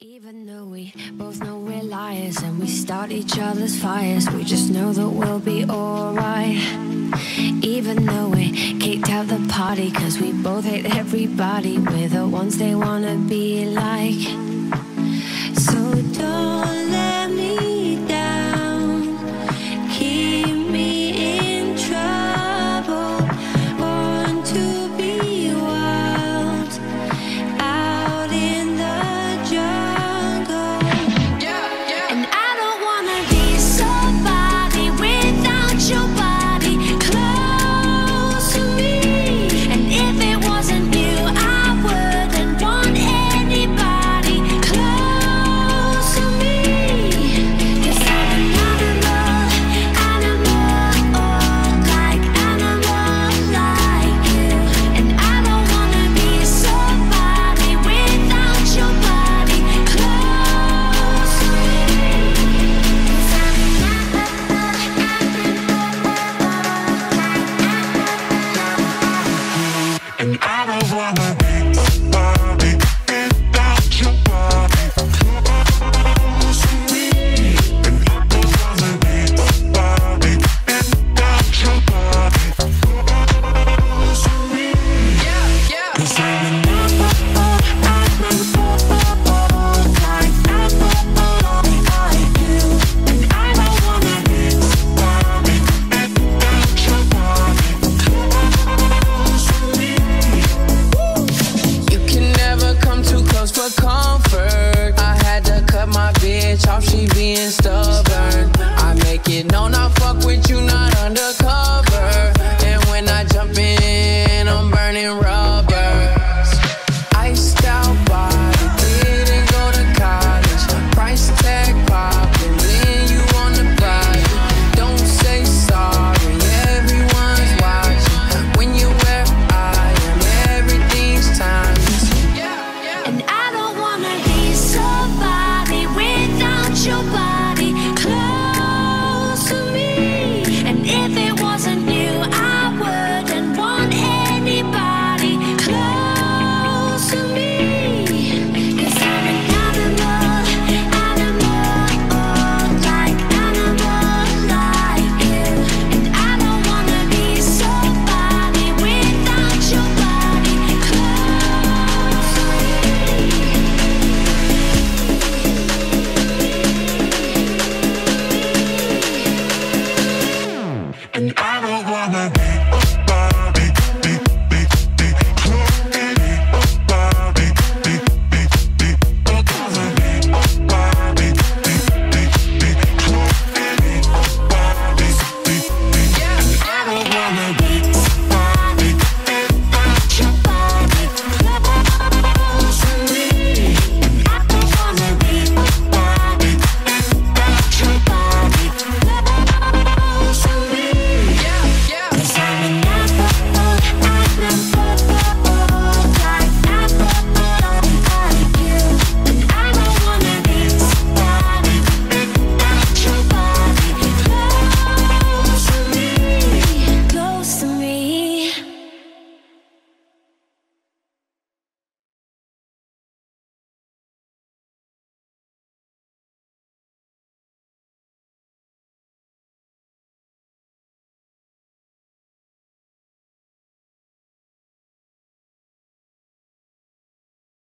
Even though we both know we're liars and we start each other's fires, we just know that we'll be alright. Even though we kicked out the party, cause we both hate everybody, we're the ones they wanna be like. and I.